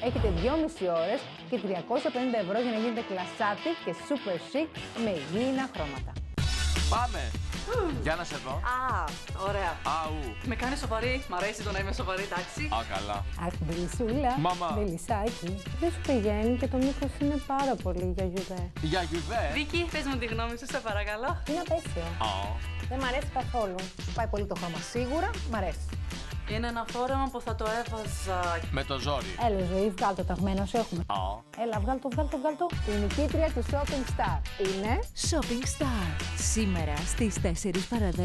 Έχετε 2,5 ώρες και 350 ευρώ για να γίνετε κλασάτι και super chic με υγιεινά χρώματα. Πάμε! Για να σε δω. Α, ωραία. Αου. Με κάνεις σοβαρή. Μ' αρέσει το να είμαι σοβαρή, εντάξει. Α, καλά. Αχ, μπελισούλα. Μαμά. Μπελισάκι. Δεν σου πηγαίνει και το μήκος είναι πάρα πολύ για γιουδέ. Για γιουδέ. Βίκυ, πες μου τη γνώμη σου, σε παρακαλώ. Είναι απέσιο. Α. Δεν μ' αρέσει καθόλου. Πάει πολύ το χρώμα σίγουρα, μ' αρέσει. Είναι ένα φόρεμα που θα το έβαζα. Με το ζόρι. Έλα ζωή, βγάλ το ταγμένο, σου έχουμε. Α. Έλα, βγάλ το, βγάλ το, βγάλ το. Η νικήτρια του Shopping Star είναι... Shopping Star. Σήμερα στις 4 παρα 10.